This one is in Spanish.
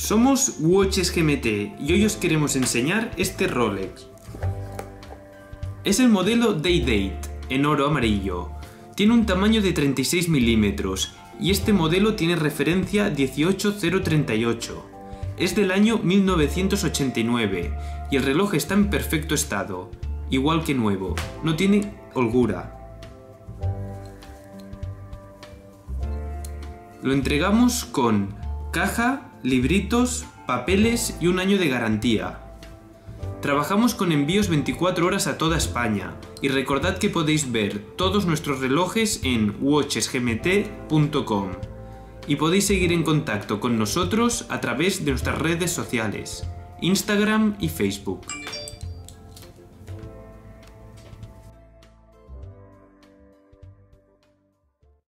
Somos Watches GMT y hoy os queremos enseñar este Rolex. Es el modelo Day Date, en oro amarillo. Tiene un tamaño de 36 milímetros y este modelo tiene referencia 18038. Es del año 1989 y el reloj está en perfecto estado, igual que nuevo, no tiene holgura. Lo entregamos con caja, libritos, papeles y un año de garantía. Trabajamos con envíos 24 horas a toda España y recordad que podéis ver todos nuestros relojes en watchesgmt.com y podéis seguir en contacto con nosotros a través de nuestras redes sociales, Instagram y Facebook.